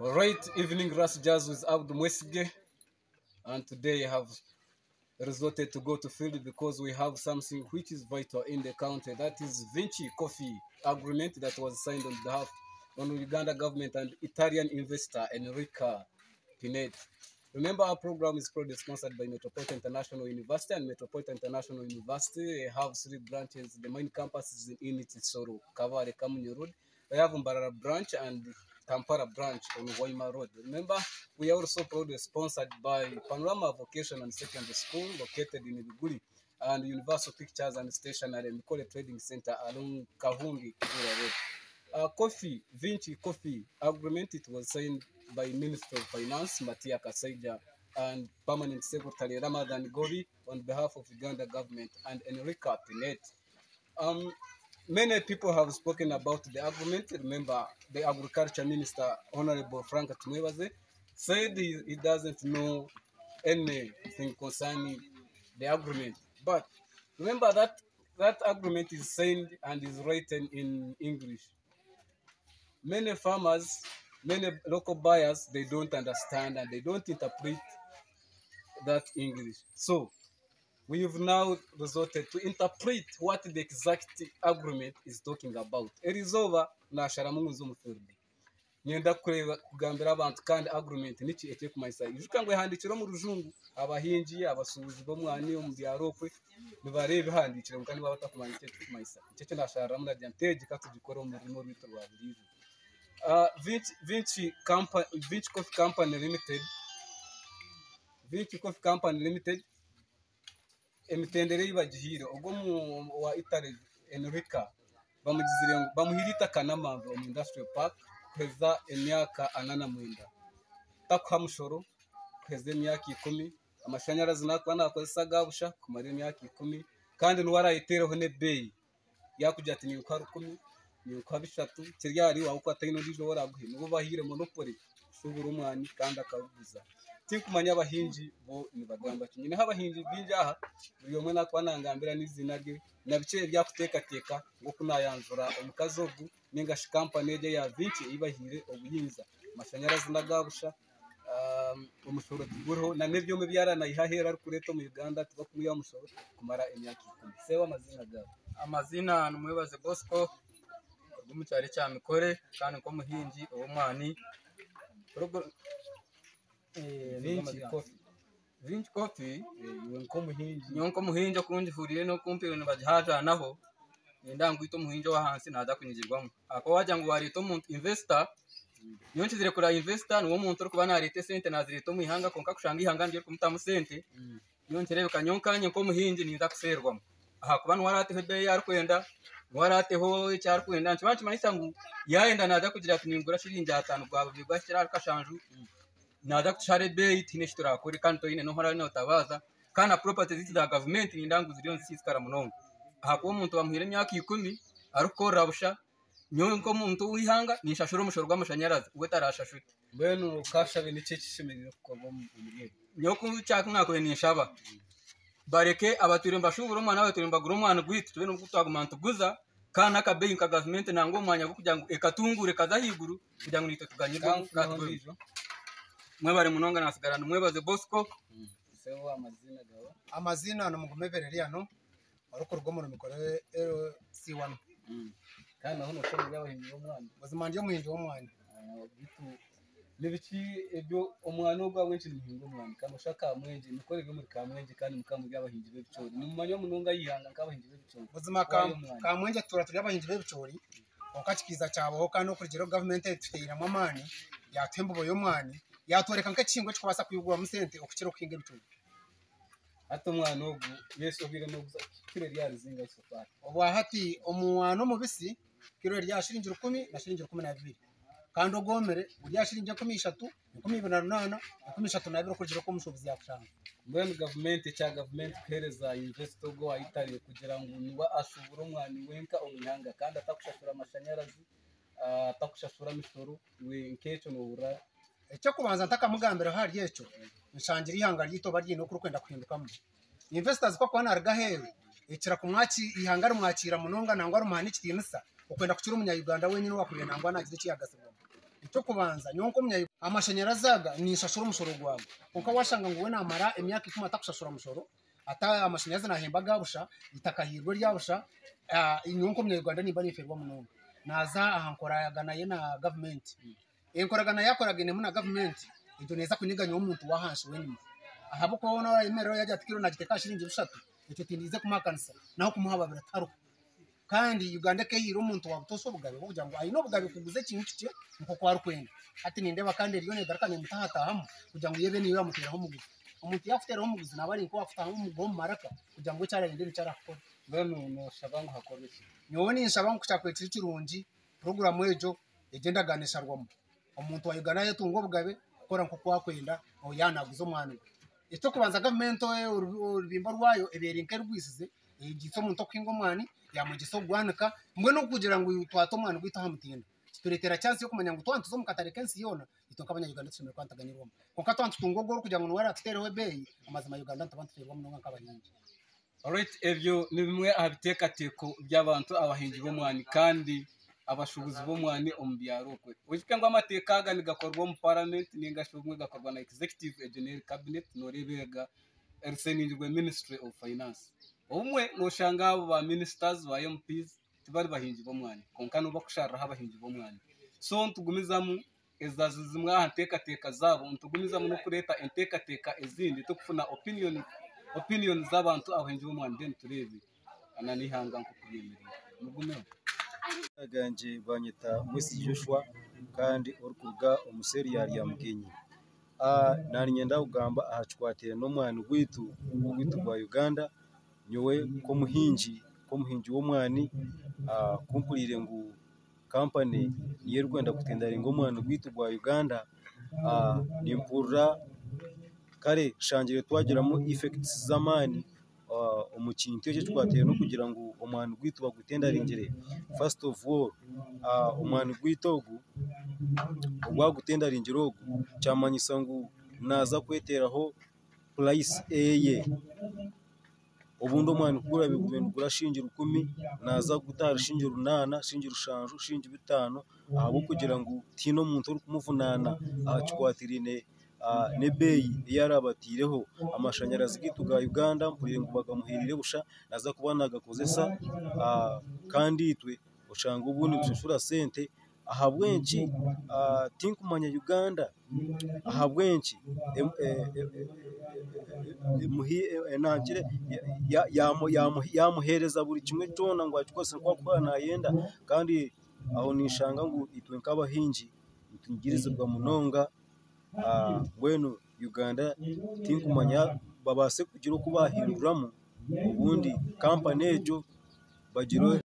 All right, evening Ras Jazz with Abdul Mwesige. And today I have resorted to go to field because we have something which is vital in the country. That is Vinci Coffee agreement that was signed on behalf of Uganda government and Italian investor Enrica Pinet. Remember, our program is proudly sponsored by Metropolitan International University and Metropolitan International University. They have three branches. The main campus is in Soro, Kavare, Kamunyu Road. We have Mbarara branch and Kampala branch on Waima Road. Remember, we are also proudly sponsored by Panorama Vocation and Secondary School located in Biguli and Universal Pictures and Stationery and Mikole Trading Center along Kahungi, Kibura Road. Uh, coffee, Vinci Coffee agreement, it was signed by Minister of Finance, Matia Kasaija, and Permanent Secretary Ramadan Gori on behalf of Uganda government and Enrica Pinet. Um, many people have spoken about the agreement. Remember, the Agriculture Minister, Honorable Frank Tumwebaze, said he, he doesn't know anything concerning the agreement. But remember that that agreement is signed and is written in English. Many farmers, many local buyers, they don't understand and they don't interpret that English. So we've now resorted to interpret what the exact agreement is talking about. Erizoba nashara mungu z'umufiridi nyenda kureba kugambira abantu kandi agreement niki ete kumayisa ijuka ngo handikira mu rujungu abahingi abasubuzi bo mwani mu byarokwe nibarebe handikira kandi baba batakumanya icyo kumayisa icyo cyo nashara muri radiant tege katugikora umurimo witwa rwa burijo uh, Vinci, Vinci, Company, Vinci Coffee Company Limited Vinci Coffee Company Limited emitendere y'ibagihire ubwo wa Enrica bamugizire bamuhirita kanamava mu industrial park kweza emyaka anana mwenda. Takuha mushoro kweza emyaka ikumi amashanyarazi nakwa nakozesa gabusha kumara emyaka ikumi kandi nuwarayitereho n'ebeyi yakugira ati ni ukwa rukumi ni ukwa bishatu kiryari waba ukwataye n'urijo waraguhe nubo bahire monopoli ushobora umwani kandi akawuguza tinkumanya abahinji bo nibagamba naho abahinji b'injaha buri umwe nakwa nangambira n'izina rye na bike byakutekateka ngo kunayanzura omukazi ogu ningashi kampani ege ya Vinci ibahire obuyinza. Amashanyarazi nagabusha um, umushoro tuguriho na nebyome byaranayihahera ari kureta mu Uganda tuba kumuya umushoro kumara emyaka ikumi. Sewa amazina gabo amazina ni umuyobozi bosco wo mu cyaro cya mikore kandi ko muhingi Eh, vinci coffee. vinci coffee eh, nyonko muhinja kundi huriye no kumpi ibintu bagihajanaho nenda ngwita umuhinja wa hansi naza kunyigirwamo akaba wagira ngo wareta umuntu investor. Nyonshi zire kura investor nuwo muntu uri kuba nareta sente nazireta mu ihanga konka kushanga ihanga ndiye kumutamu sente. Mm. Nyonshi rero kanyonkanye ko muhinji ninza kuserwamo aha kuba nwarateho ibyo yari kwenda nwarateho icyari kwenda nshobora kimanyisa ngo yaenda naza kugira ati ningura shilingi atanu bwaba bigwa kirari kashanju mm. Naza kushara ebeeyi tiine eki turakore kandi toine nohora notabaza kandi na property ziti za gavumenti nindangu ziriyo nisiisikara munonga aha kuba omuntu bamuhire emyaka ikumi arikukorera busha nyowe nk'omuntu w'ihanga ninshashura omushoro gw'amashanyarazi we tarashashura mbwenu ukashabe ni cyo kishemerera kukorwa nyoku cyaka mwakore ninshaba bareke abature mbashubura omwana abature mbagura omwana gwitu tube nubwo twaguma ntuguza kandi n'akabeyi nka gavumenti nangwa omwanya gwo kugira ngu ekatungure kaza haiguru kugira ngu nitwe tuganyirwe mwebare munonga nasigarana mwebaze bosco. Sewa amazina gawe amazina ni umugomevereri Veriano warukorwa mu mikorere LC1 kandi naho nuko muri abahinzi b'umwana ubuzima ndiyo muhinzi w'umwanya Ah, bitu nibiki ebyo omwana ogwa wenshi nimuhinga omwana kandi oshaka mwenje mikorere muri ka mwenje kandi mukamu by'abahinzi b'ebicori nimumanya munonga yihanga nk'abahinzi b'ebicori ubuzima Wayo omwana. ka mwenge tura turi abahinzi b'ebicori konka kikiza cyabaho kandi okurugero gavumenti tuteiramo amaani yatuha embubo y'omwani yatworeka nk'ekihingwa kuyugura mu sente okukira okuhinga ebicori hati omwana ogu yesu obwire n'oguza kiro ryarizinga isofari obwa hati omwana omubisi kiro rya shiringi rukumi na shiringi rukumi na bibiri. Kandi ogwomere gurya shiringi ekumi ishatu ekumi ibiri na runana ekumi ishatu na bibiri okurugero k'omushubuzi yakushanga mbwenu gavumenti cya gavumenti kuhereza investor ogwo wayitariye kugira ngu niwe ashubure omwani wenka omu ihanga kandi atakushashura amashanyarazi ah, atakushashura we nkecho nk'ekyo nohurira ekyokubanza ntakamugambira hari ekyo nshangira ihanga ryitoba ryine okurikwenda kuhindukamu. Investors ko kuba naruga heru ekira kumwaki ihanga rimwakira munonga nangwa rimuha n'ekitiinisa okwenda kukira omunyayuganda wenyine wakuriye nangwa nagira ekiyagasibwamu icyo kubanza nyonko munya amashanyarazi aga nishashura umusoro gwawe. Kuko washanga ngo we namara imyaka ikumi atakushashura umusoro ata amashanyarazi nahemba gabusha itaka hirwe ryabusha ah, inyonko munyarwanda nimba niferwa munonga. Naza aha nkoraganaye na gavumenti enkoragana yakoraga inemu na gavumenti ibyo neza kuniganya umuntu wahanshe wenyuma ahabo kubona yemerero yajya ati kiro nagite kashiringi rushatu icyo tindize kumakanisa naho kumuha babiri ataruka kandi uganda ke yiro umuntu wabutoso bugabe kugira ngo ayino bugabe kuguze kintu kike nko kwa rukwenda ati nindeba kandi riyo ne daraka ne mutahatahamo kugira ngo yebe niyo yamuteraho umuguzi. Umuntu yafuteraho umuguzi nabari ko wafutaho umugomo maraka kugira ngo cyara rinde cyarakora. Mbenu noshaba ngo hakore iki? Nyowe ninshaba ngo cyakwetira ikirungi porogaramu ejo egenda aganisharwamo omuntu wa uganda yetunga obugabe kukora nko kwakwenda oyanaguza omwana we. Icyo kubanza gavumenti orubimba rwayo ebeere nke rwisize egisa omuntu okuhinga omwani yamugisa ogwanika mbwe n'okugira ngu twate omwani gwitu aha mutinda kitureetera chansi y'okumanya ngu twantuza omu katare k'ensi yoona itwe nk'abanyayuganda tushemere kwantaganirwamu. Konka twantutunga ogoro kugira ngu niwara tutereho ebeeyi amazima uganda ntaba ntuferwa munonga nk'abahingi Alright, ebyo ni bimwe aha biteekateeko by'abantu abahingi b'omwani kandi abashubuzi b'omwani omu byaro okwe okipe ngu amateeka aga nigakorwa omu parliament ningashi obumwe gakorwa na executive neri cabinet noreebega eriseningirwe ministry of finance. Obumwe noshanga abo ba ministers ba mps tibari bahingi b'omwani konka no bakushariraho abahingi b'omwani so ntugumizamu ezazi zimwe aha nteekateeka zaabo ntugumizamu n'okureeta enteekateeka ezindi tukufuna opinion opinion z'abantu abahingi b'omwani then tureebe. Ana n'ihanga nk'okubeemerera mugumeho. Ganje banyita Mwesi Joshua kandi orikuruga omuseri yari ya Mugenyi Ah, nani nyenda kugamba aha kikwatire n'omwani gwitu ogwitu gwa Uganda nyowe nk'omuhingi nk'omuhingi w'omwani kumpurire ngu kampani niyo erikwenda kutendaringa omwani gwitu gwa Uganda nimpurira kare shangire twagiramu effects z'amaani ah, omu kintu ekyo kikwatire n'okugira ngu omwani gwitu bagutendaringire first of all ah, omwani gwitu ogu ogwagutendaringire ogu kyamanyisa ngu naaza kweteraho price eye obundi omwani kugura bigube nigura shingi rukumi naaza gutwara shingi runaana shingi rushanju shingi bitaano ahabw'okugira ngu tiine omuntu orikumuvunaana aha kikwatiriine ah, n'ebeeyi ei arabatiireho amashanyarazi gaitu ga Uganda mpurire ngu bagamuhiriire busha naaza kuba naagakozesa ah, kandi itwe oshanga obundi nitushashura sente aha bwenki tinkumanya Uganda aha bwenki em- eh, eh, eh, eh, emuhi- eh, nangire ya- yamu- yamu- yamuheereza buri kimwe kyona ngu akikozese nk'okuba nayenda kandi aho nishanga ngu itwe nk'abahingi nitugirizibwa munonga mbwenu Uganda tinkumanya babaase kugira oku bahinduramu obundi kampani egyo bagire